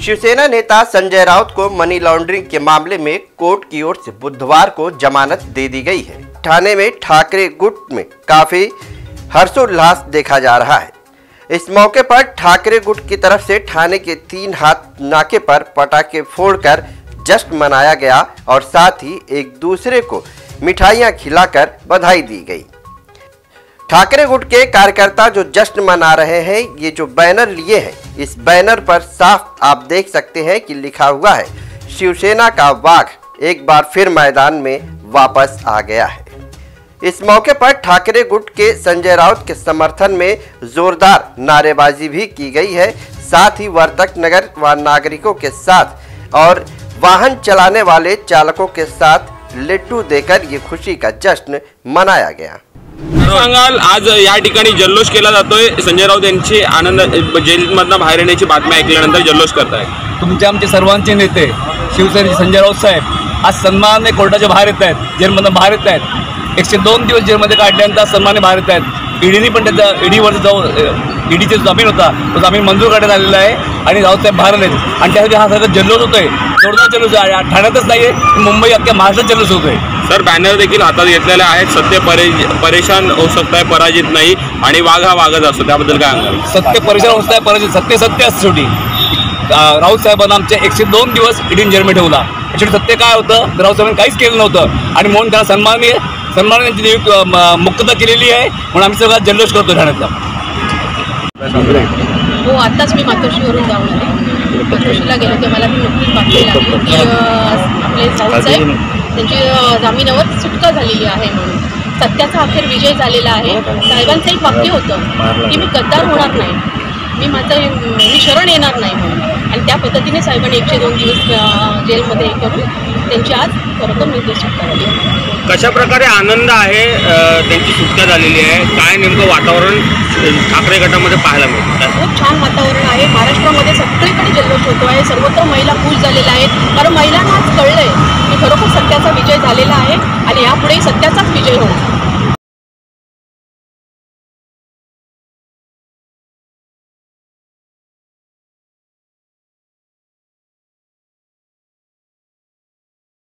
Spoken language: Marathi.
शिवसेना नेता संजय राउत को मनी लॉन्ड्रिंग के मामले में कोर्ट की ओर से बुधवार को जमानत दे दी गई है। थाने में ठाकरे गुट में काफ़ी हर्षोल्लास देखा जा रहा है। इस मौके पर ठाकरे गुट की तरफ़ से थाने के तीन हाथ नाके पर पटाखे फोड़कर जश्न मनाया गया और साथ ही एक दूसरे को मिठाइयाँ खिलाकर बधाई दी गई। ठाकरे गुट के कार्यकर्ता जो जश्न मना रहे हैं, ये जो बैनर लिए हैं, इस बैनर पर साफ़ आप देख सकते हैं कि लिखा हुआ है, शिवसेना का वाघ एक बार फिर मैदान में वापस आ गया है। इस मौके पर ठाकरे गुट के संजय राउत के समर्थन में जोरदार नारेबाजी भी की गई है। साथ ही वर्तक नगर व नागरिकों के साथ और वाहन चलाने वाले चालकों के साथ लिट्टू देकर ये खुशी का जश्न मनाया गया। सांगाल आज या ठिकाणी जल्लोष केला जातोय. संजय राऊत यांची आनंद जेलमधनं बाहेर येण्याची बातमी ऐकल्यानंतर जल्लोष करताय. तुमचे आमचे सर्वांचे नेते शिवसेनेचे संजय राऊत साहेब आज सन्मानाने कोर्टाच्या बाहेर येत आहेत जेलमधनं बाहेर येत आहेत. एकशे दोन दिवस जेलमध्ये काढल्यानंतर सन्मानाने बाहेर येत आहेत. ईडीने पण त्याचा ईडीवर जो ईडीचे जामीन होता तो जामीन मंजूर करण्यात आलेला आहे आणि राऊत साहेब बाहेर आलेत. आणि त्यासाठी हा सगळं जल्लोष होतोय. जोरदार जल्लोष आहे. ठाण्यातच नाही आहे मुंबई अख्ख्या महाराष्ट्रात जल्लोष होतोय. सर बॅनर देखील हातात घेतलेले आहेत. सत्य परे परेशान होऊ शकताय पराजित नाही आणि वाघ हा वाघच असतो. त्याबद्दल काय सांगाल? सत्य परिसर होत आहे पराजित सत्य सत्य असतं शेवटी. राऊत साहेबांना आमचे एकशे दोन दिवस ईडीन जेलमध्ये ठेवला. शेवटी सत्य काय होतं? तर राऊत साहेबांनी काहीच केलं नव्हतं आणि म्हणून त्यांना सन्माननीय सन्मान त्यांची नियुक्त म- मुक्तता केलेली आहे म्हणून आम्ही सगळा जल्लोष करतो ठाण्यातला. हो आत्ताच मी मातोश्रीवरून जाऊन आले. मातोश्रीला गेलो तेव्हा मला ती नुकतीच बातमी लागली की आपले साहेब त्यांची जामिनावर सुटका झालेली आहे म्हणून. सत्याचा अखेर विजय झालेला आहे. साहेबांचं एक वाक्य होतं की मी गद्दार होणार नाही. मी माझं मी शरण येणार नाही म्हणून. आणि त्या पद्धतीने साहेबांनी एकशे दोन दिवस जेलमध्ये हे करून त्यांची आज खरं तर निर्दोष सुटका झाली. आहे. कशा प्रकारे आनंद आहे त्यांची सुटका झालेली आहे? काय नेमकं वातावरण ठाकरे गटामध्ये पाहायला मिळतं? खूप छान वातावरण आहे. महाराष्ट्रामध्ये सगळीकडे जल्लोष होतो आहे. सर्वत्र महिला खुश झालेल्या आहेत कारण महिलांना आज कळलं आहे की खरोखर सत्याचा विजय झालेला आहे आणि यापुढे सत्याचाच विजय होईल.